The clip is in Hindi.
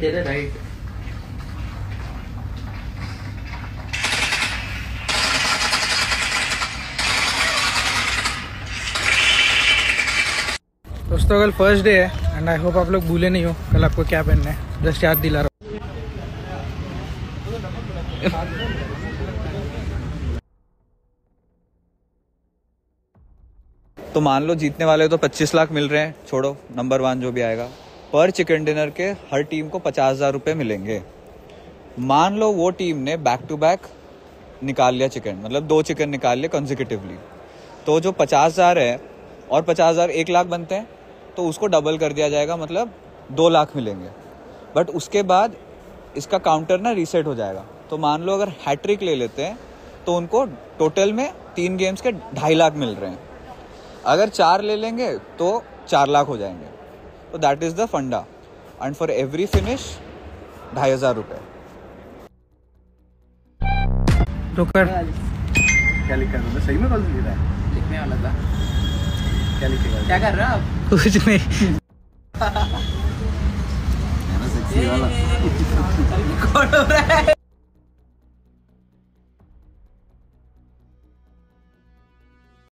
तेरे राइट दोस्तों कल फ़र्स्ट डे है एंड आई होप आप लोग भूले नहीं हो कल आपको क्या पहनना है। जस्ट याद दिला रहा हूँ। तो मान लो जीतने वाले तो 25 लाख मिल रहे हैं छोड़ो नंबर वन जो भी आएगा। पर चिकन डिनर के हर टीम को पचास हज़ार रुपये मिलेंगे। मान लो वो टीम ने बैक टू बैक निकाल लिया चिकन मतलब दो चिकन निकाल लिए कंजिक्यूटिवली तो जो पचास हज़ार है और पचास हज़ार एक लाख बनते हैं तो उसको डबल कर दिया जाएगा मतलब दो लाख मिलेंगे। बट उसके बाद इसका काउंटर ना रीसेट हो जाएगा। तो मान लो अगर हैट्रिक ले लेते हैं तो उनको टोटल में तीन गेम्स के ढाई लाख मिल रहे हैं। अगर चार ले लेंगे तो चार लाख हो जाएँगे। तो that is the funda and for every finish ढाई हज़ार रुपये तो क्या लिखा है? सही में कॉल लिख रहा है? लिखने वाला था। क्या लिखेगा? क्या कर रहे आप? कुछ नहीं। सच्ची वाला।